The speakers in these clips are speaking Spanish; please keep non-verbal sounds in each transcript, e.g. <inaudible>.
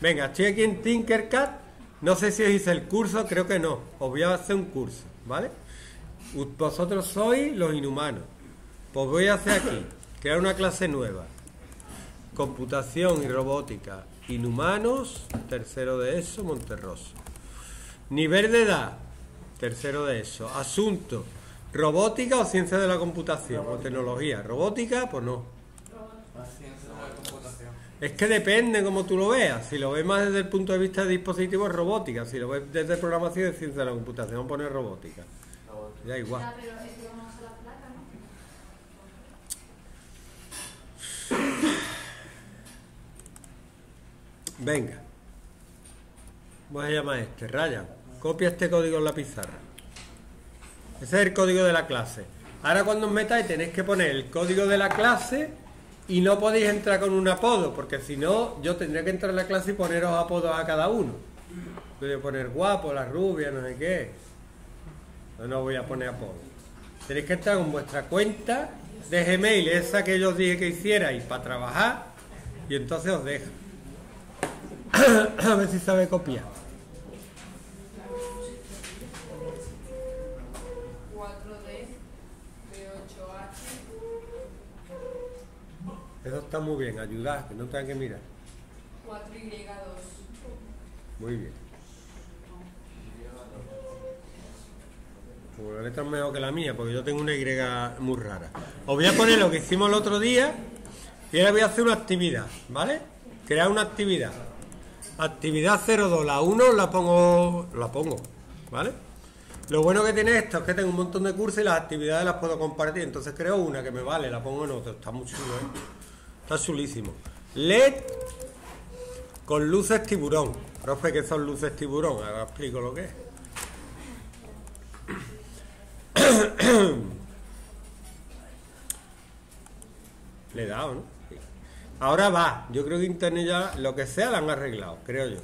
Venga, estoy aquí en Tinkercad. No sé si os hice el curso, creo que no. Os voy a hacer un curso, ¿vale? Vosotros sois los inhumanos. Pues voy a hacer aquí, crear una clase nueva. Computación y robótica. Inhumanos, tercero de eso, Monterroso. Nivel de edad, tercero de eso. Asunto, robótica o ciencia de la computación o tecnología. Robótica, pues no. Es que depende como tú lo veas. Si lo ves más desde el punto de vista de dispositivos, robótica. Si lo ves desde programación, es ciencia de la computación. Poner robótica. Da igual. Venga. Voy a llamar a este. Raya. Copia este código en la pizarra. Ese es el código de la clase. Ahora cuando os metáis tenéis que poner el código de la clase y no podéis entrar con un apodo, porque si no, yo tendría que entrar en la clase y poneros apodos a cada uno. Voy a poner guapo, la rubia, no sé qué. No, no voy a poner apodo. Tenéis que entrar con vuestra cuenta de Gmail, esa que yo os dije que hicierais para trabajar, y entonces os deja. <coughs> a ver si sabe copiar. Está muy bien, ayudad, que no tengan que mirar. 4Y2. Muy bien. Como la letra es mejor que la mía, porque yo tengo una Y muy rara. Os voy a poner lo que hicimos el otro día y ahora voy a hacer una actividad, ¿vale? Crear una actividad. Actividad 02, la 1 la pongo, la pongo, ¿vale? Lo bueno que tiene esto es que tengo un montón de cursos y las actividades las puedo compartir. Entonces creo una que me vale, la pongo en otro. Está muy chulo, ¿eh? Está chulísimo. LED con luces tiburón. Profe, ¿qué son luces tiburón? Ahora explico lo que es. <coughs> Le he dado, ¿no? Ahora va. Yo creo que Internet ya, lo que sea, lo han arreglado, creo yo.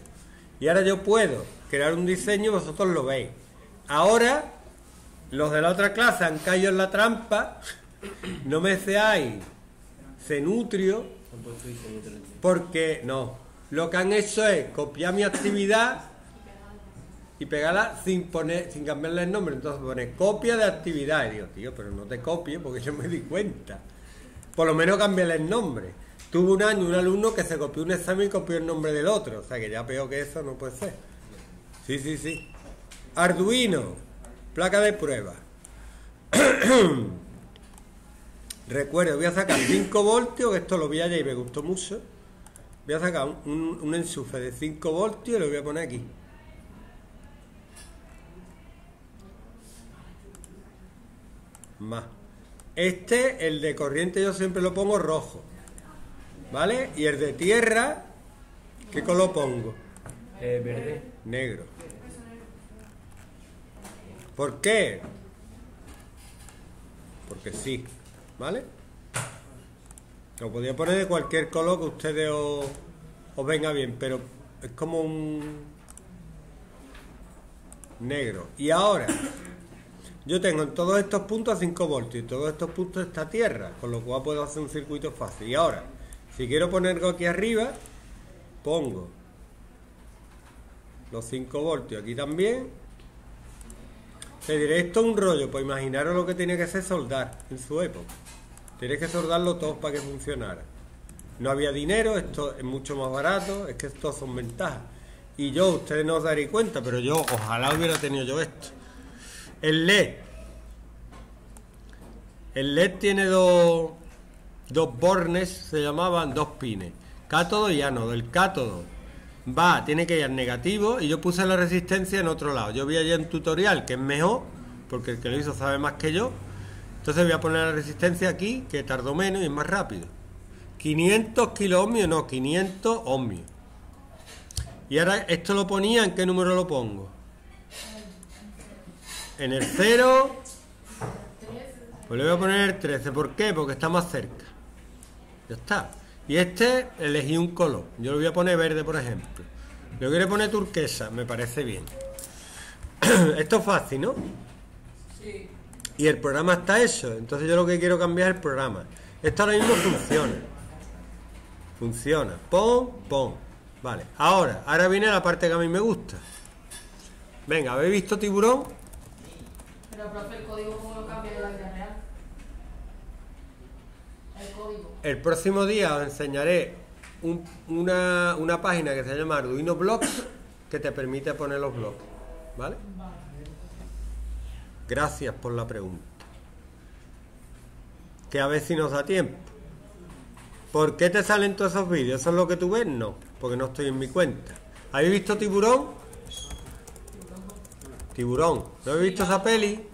Y ahora yo puedo crear un diseño y vosotros lo veis. Ahora, los de la otra clase han caído en la trampa. <coughs> No me seáis cenutrio, porque no. Lo que han hecho es copiar mi actividad y pegarla sin poner, sin cambiarle el nombre. Entonces pone copia de actividad. Y digo, tío, pero no te copie porque yo me di cuenta. Por lo menos cambiarle el nombre. Tuve un año un alumno que se copió un examen y copió el nombre del otro. O sea que ya peor que eso no puede ser. Sí, sí, sí. Arduino, placa de prueba. <clears throat> Recuerdo, voy a sacar 5 voltios, que esto lo vi ayer y me gustó mucho. Voy a sacar un, un- un enchufe de 5 voltios y lo voy a poner aquí. Más. Este, el de corriente, yo siempre lo pongo rojo. ¿Vale? Y el de tierra, ¿qué color pongo? Eh, verde. Negro. ¿Por qué? Porque sí, ¿vale? Lo podía poner de cualquier color que ustedes os, os venga bien, pero es como un negro. Y ahora, yo tengo en todos estos puntos 5 voltios y todos estos puntos esta tierra, con lo cual puedo hacer un circuito fácil. Y ahora, si quiero poner aquí arriba, pongo los 5 voltios aquí también. Esto es un rollo, pues imaginaros lo que tiene que ser soldar en su época. Tienes que soldarlo todo para que funcionara. No había dinero, esto es mucho más barato, es que esto son ventajas. Y yo, ustedes no os daréis cuenta, pero yo ojalá hubiera tenido yo esto. El LED. El LED tiene dos, dos bornes, se llamaban dos pines. Cátodo y ánodo. El cátodo va, tiene que ir al negativo y yo puse la resistencia en otro lado. Yo vi ayer un tutorial que es mejor, porque el que lo hizo sabe más que yo. Entonces voy a poner la resistencia aquí, que tardó menos y es más rápido. 500 kilo ohmios, no, 500 ohmios. Y ahora esto lo ponía, ¿en qué número lo pongo? En el 0. Pues le voy a poner el 13. ¿Por qué? Porque está más cerca. Ya está. Y este elegí un color. Yo lo voy a poner verde, por ejemplo. Lo quiero poner turquesa, me parece bien. <clears throat> Esto es fácil, ¿no? Sí. Y el programa está hecho. Entonces yo lo que quiero cambiar es el programa. Esto ahora mismo funciona. Funciona. Pon, pon. Vale, ahora, ahora viene la parte que a mí me gusta. Venga, ¿habéis visto tiburón? Pero, profe, el código cómo lo cambia de la. El próximo día os enseñaré un- una, una página que se llama Arduino Blocks que te permite poner los bloques. ¿Vale? Gracias por la pregunta. Que a ver si nos da tiempo. ¿Por qué te salen todos esos vídeos? ¿Eso es lo que tú ves? No, porque no estoy en mi cuenta. ¿Habéis visto Tiburón? Tiburón. ¿No habéis visto esa peli?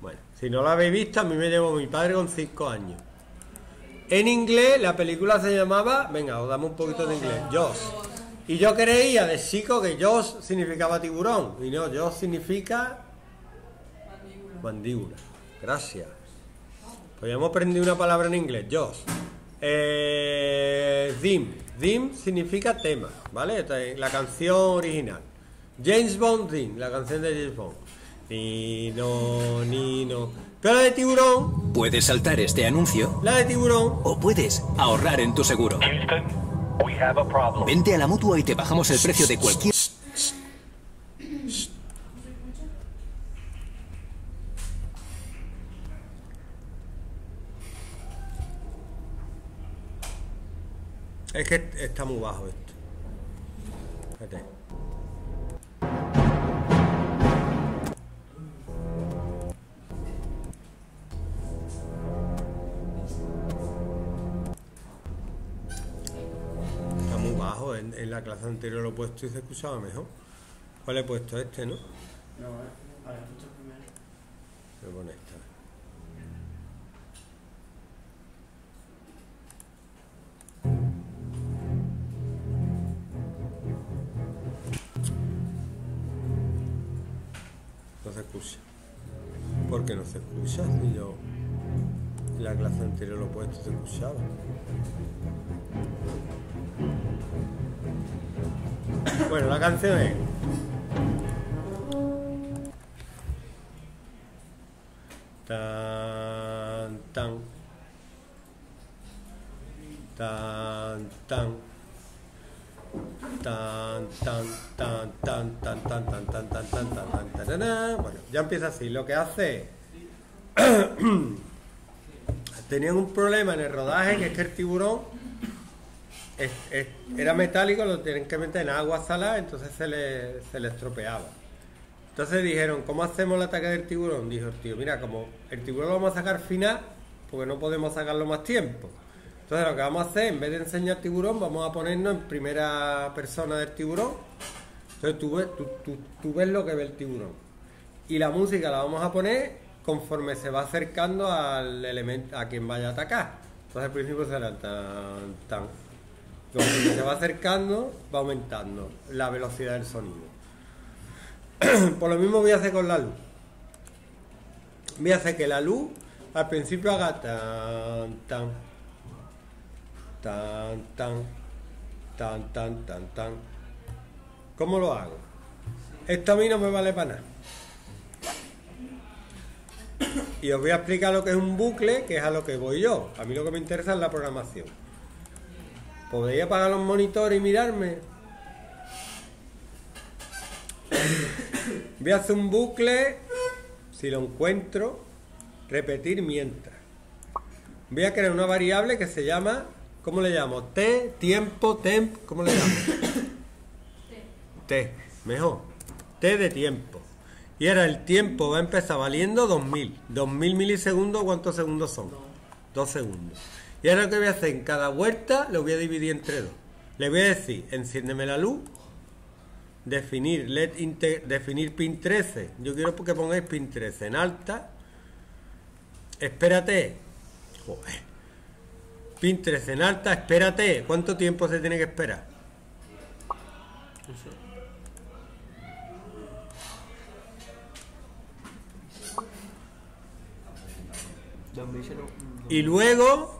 Bueno, si no la habéis visto, a mí me llevó mi padre con 5 años. En inglés, la película se llamaba, venga, os damos un poquito de inglés, Jaws. Y yo creía de chico que Jaws significaba tiburón. Y no, Jaws significa Mandíbula. Gracias. Pues ya hemos aprendido una palabra en inglés, Jaws. Eh, theme. Theme significa tema, ¿vale? La canción original. James Bond Theme, la canción de James Bond. Ni no, ni de tiburón, Puedes saltar este anuncio la de tiburón o puedes ahorrar en tu seguro. Houston, we have a problem. Vente a la mutua y te bajamos el precio de cualquier. Es que está muy bajo esto. Fíjate. La clase anterior lo he puesto y se escuchaba mejor. ¿Cuál he puesto? Este, ¿no? No, eh. A ver, escucha primero. A poner esta. No se escucha. ¿Por qué no se escucha? Si yo en la clase anterior lo he puesto y se escuchaba. Bueno, la canción es. Tan, tan. Tan, tan. Tan, tan, tan, tan, tan, tan, tan, tan, tan, tan, tan, tan, tan, tan, tan. Bueno, ya empieza así. Lo que hace. Tenían un problema en el rodaje que es que el tiburón es- es- era metálico, lo tienen que meter en agua salada, entonces se le, se le estropeaba. Entonces dijeron, ¿cómo hacemos el ataque del tiburón? Dijo el tío, mira, como el tiburón lo vamos a sacar final, porque no podemos sacarlo más tiempo. Entonces lo que vamos a hacer, en vez de enseñar tiburón, vamos a ponernos en primera persona del tiburón. Entonces tú ves, tú, tú- tú ves lo que ve el tiburón. Y la música la vamos a poner conforme se va acercando al elemento, a quien vaya a atacar. Entonces al principio será tan, tan. Conforme se va acercando, va aumentando la velocidad del sonido. <clears throat> Por lo mismo voy a hacer con la luz. Voy a hacer que la luz al principio haga tan, tan, tan, tan, tan, tan, tan, tan. ¿Cómo lo hago? Esto a mí no me vale para nada. Y os voy a explicar lo que es un bucle, que es a lo que voy yo. A mí lo que me interesa es la programación. ¿Podéis apagar los monitores y mirarme? Voy a hacer un bucle, si lo encuentro, repetir mientras. Voy a crear una variable que se llama, ¿cómo le llamo? T, tiempo, temp, ¿cómo le llamo? T, mejor. T de tiempo. Y ahora el tiempo va a empezar valiendo 2000. 2000 milisegundos, ¿cuántos segundos son? Dos segundos. Y ahora lo que voy a hacer en cada vuelta lo voy a dividir entre dos. Le voy a decir, enciéndeme la luz, definir LED definir pin 13. Yo quiero que pongáis pin 13 en alta. Espérate. Joder. Pin 13 en alta, espérate. ¿Cuánto tiempo se tiene que esperar? Y luego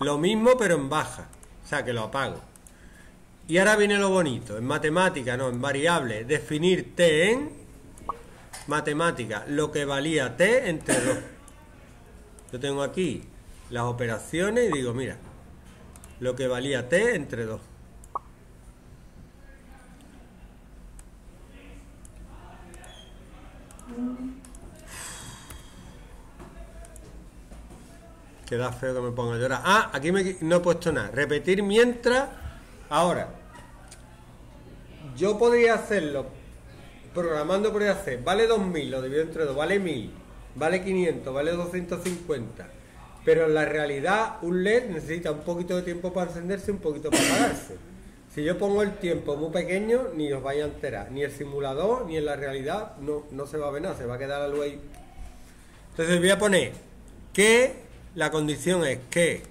lo mismo pero en baja. O sea que lo apago. Y ahora viene lo bonito. En matemática, no, en variable. Definir t en matemática. Lo que valía t entre 2. Yo tengo aquí las operaciones y digo, mira. Lo que valía t entre 2. Mm. Queda feo que me ponga a llorar. Ah, aquí no he puesto nada. Repetir mientras. Ahora. Yo podría hacerlo. Programando podría hacer. Vale 2000, lo divido entre 2. Vale 1000. Vale 500. Vale 250. Pero en la realidad, un LED necesita un poquito de tiempo para encenderse un poquito para apagarse. Si yo pongo el tiempo muy pequeño, ni os vais a enterar. Ni el simulador, ni en la realidad, no, no se va a ver nada. Se va a quedar la luz ahí entonces voy a poner que la condición es que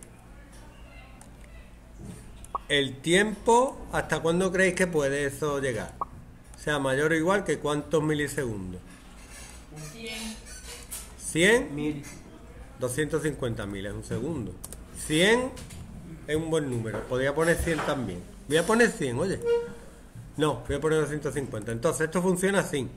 el tiempo, ¿hasta cuándo creéis que puede eso llegar? Sea mayor o igual que cuántos milisegundos. 100. 100, Mil. 250 mil es un segundo. 100 es un buen número. Podría poner 100 también. Voy a poner 100, oye. No, voy a poner 250. Entonces esto funciona así.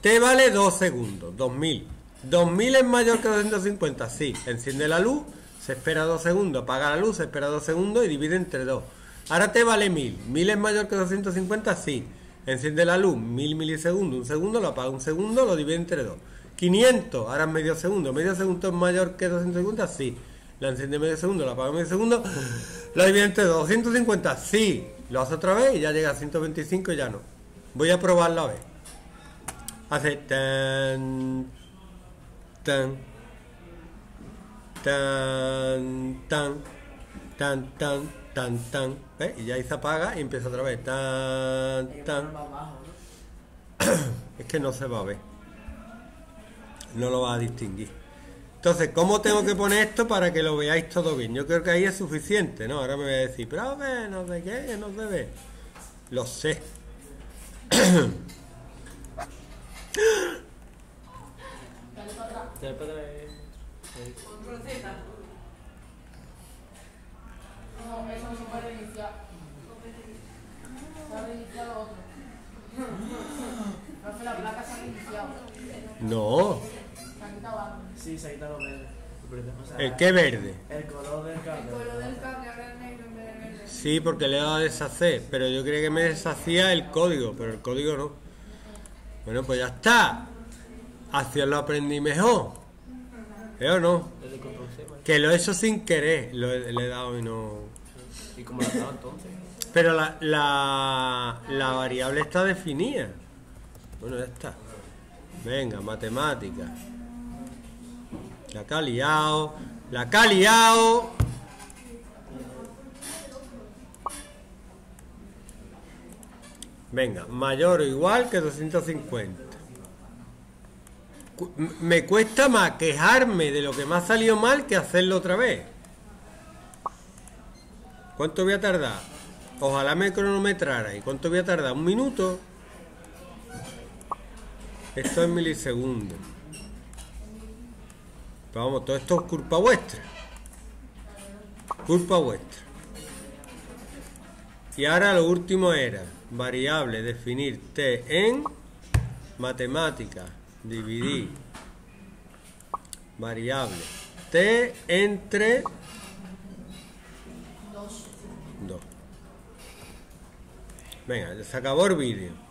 T vale 2 segundos, 2000. 2000 es mayor que 250, sí. Enciende la luz, se espera 2 segundos, apaga la luz, se espera 2 segundos y divide entre 2. Ahora T vale 1000. 1000 es mayor que 250, sí. Enciende la luz, 1000 milisegundos, un segundo, lo apaga un segundo, lo divide entre 2. 500, ahora es medio segundo. Medio segundo es mayor que 250, sí. La enciende medio segundo, la apaga medio segundo, la divide entre 2. 250, sí. Lo hace otra vez y ya llega a 125 y ya no. Voy a probarlo a ver. Hace tan tan tan tan tan tan tan tan ¿ves? y ya ahí se apaga y empieza otra vez. Tan tan. <coughs> es que no se va a ver. No lo va a distinguir. Entonces ¿cómo tengo que poner esto para que lo veáis todo bien? yo creo que ahí es suficiente ¿no? ahora me voy a decir pero ve, no sé qué no se ve. Lo sé <coughs> <coughs> Dale para atrás. Ya para atrás. eh, Control Z. No, eso no se puede reiniciar. Se ha reiniciado otro. La placa se ha reiniciado. no Se ha quitado algo. Sí, se ha quitado verde. O sea, el que verde El color del cable. El color del cable ahora es negro en vez de verde. Sí, porque le he dado a deshacer, pero yo creía que me deshacía el código, pero el código no. Bueno, pues ya está. Así lo aprendí mejor. ¿Eh o no? Que lo he hecho sin querer, lo he, le he dado y no... ¿Y cómo lo has dado entonces? Pero la, la, la variable está definida. Bueno, ya está. Venga, matemática. La que ha liado. La que ha liado. Venga, mayor o igual que 250. Me cuesta más quejarme de lo que me ha salido mal que hacerlo otra vez. ¿Cuánto voy a tardar? Ojalá me cronometrara. ¿Y cuánto voy a tardar? ¿Un minuto? Esto es milisegundos. Vamos, todo esto es culpa vuestra. Culpa vuestra. Y ahora lo último era variable, definir t en matemática, dividir variable t entre 2. Venga, se acabó el vídeo.